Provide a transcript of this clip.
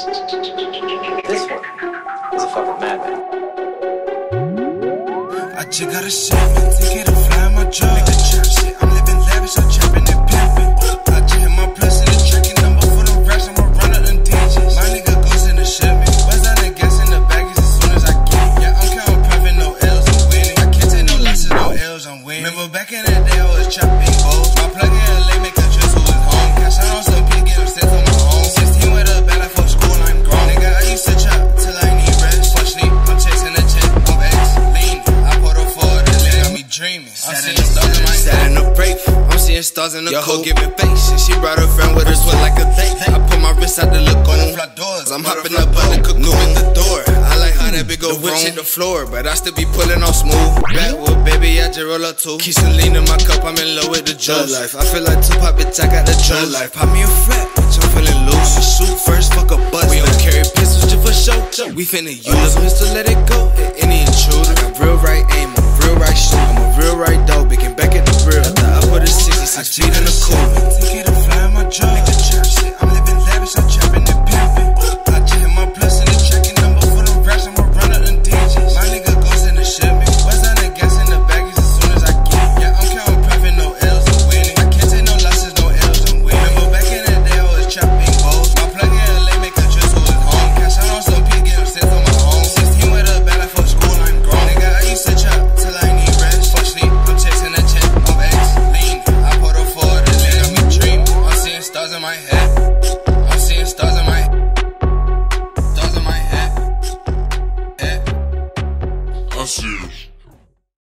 This one is a fucking madman. I just got a shit, ticket to fly my trap shit, I'm dreaming. I'm seeing stars in my Sat in the break, I'm seeing stars in the Yo, cold giving face. And she brought her friend with her, sweat like a thing. I put my wrist out the look on. Flat doors, I'm hopping up on the cook in the door. I like how that big old whip hit the floor, but I still be pulling on smooth. Backwood, baby, I just roll up too. Keep some lean in my cup, I'm in love with the juice. life. I feel like Tupac, bitch, I got the drug life. Pop me a fat, bitch, I'm feeling loose. Shoot first, fuck a bust. We don't carry pistols just for show. We finna use them just to let it go. Any intruder. Six feet in the cold. massive.